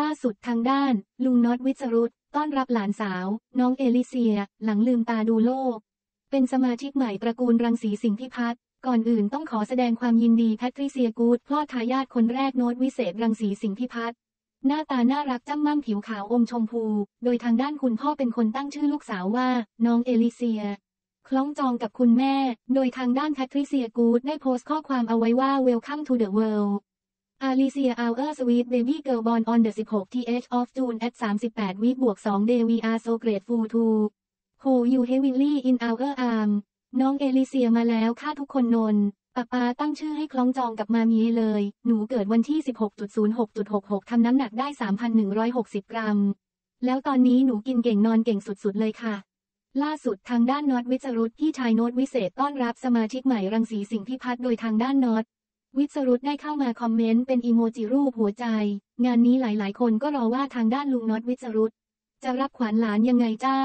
ล่าสุดทางด้าน ลุงน็อตวิศรุตต้อนรับหลานสาว น้องเอลิเซีย หลังลืมตาดูโลก เป็นสมาชิกใหม่ตระกูลรังษีสิงห์พิพัฒน์ก่อนอื่นต้องขอแสดงความยินดีแพทริเซียกู๊ดพร้อมทายาทคนแรกโน้ตวิเศษรังษีสิงห์พิพัฒน์หน้าตาน่ารักจ้ำม่ำผิวขาวอมชมพู โดยทางด้านคุณพ่อเป็นคนตั้งชื่อลูกสาวว่า น้องเอลิเซีย คล้องจองกับคุณแม่ โดยทางด้านแพทริเซียกู๊ดได้โพสต์ข้อความเอาไว้ว่า Welcome to the world Alicia Our Sweet Baby Girl born on the 16th th of June at 38 week บวก2 day we are so grateful to hold you heavily in our arm น้องเอลิเซียมาแล้วค่าทุกคนนนป้าปาตั้งชื่อให้คล้องจองกับมามีเลย หนูเกิดวันที่ 16.06.66 ทำน้ำหนักได้ 3,160 กรัม แล้วตอนนี้หนูกินเก่งนอนเก่งสุดๆเลยค่ะ ล่าสุดทางด้านน็อตวิจรุตที่ชายโน้ตวิเศษต้อนรับสมาชิกใหม่รังสีสิงพิพัฒน์โดยทางด้านน็อต วิศรุตได้เข้ามาคอมเมนต์เป็นอีโมจิรูปหัวใจ งานนี้หลายๆ คนก็รอว่าทางด้านลุงน็อตวิศรุตจะรับขวัญหลานยังไงจ้า